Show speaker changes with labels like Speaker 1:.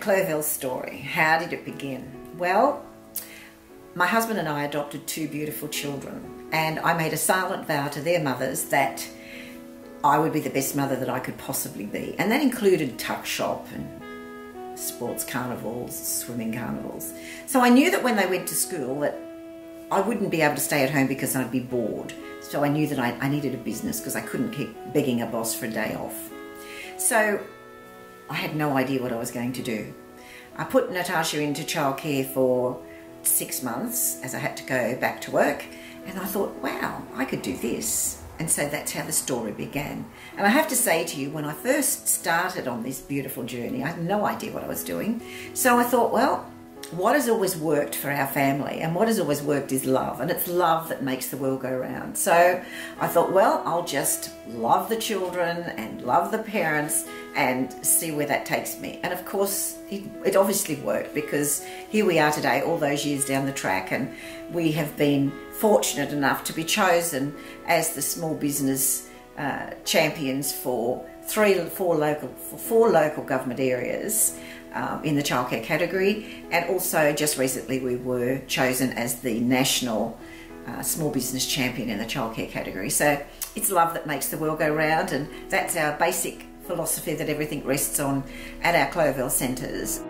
Speaker 1: Clovel story. How did it begin? Well, my husband and I adopted two beautiful children, and I made a silent vow to their mothers that I would be the best mother that I could possibly be. And that included tuck shop and sports carnivals, swimming carnivals. So I knew that when they went to school that I wouldn't be able to stay at home because I'd be bored. So I knew that I, I needed a business because I couldn't keep begging a boss for a day off. So I had no idea what I was going to do. I put Natasha into childcare for six months as I had to go back to work and I thought, wow, I could do this. And so that's how the story began. And I have to say to you, when I first started on this beautiful journey, I had no idea what I was doing. So I thought, well, what has always worked for our family and what has always worked is love and it's love that makes the world go round. So i thought well i'll just love the children and love the parents and see where that takes me. And of course it, it obviously worked because here we are today all those years down the track and we have been fortunate enough to be chosen as the small business uh, champions for three, four local, four local government areas um, in the childcare category, and also just recently we were chosen as the national uh, small business champion in the childcare category. So it's love that makes the world go round, and that's our basic philosophy that everything rests on at our Clovel centres.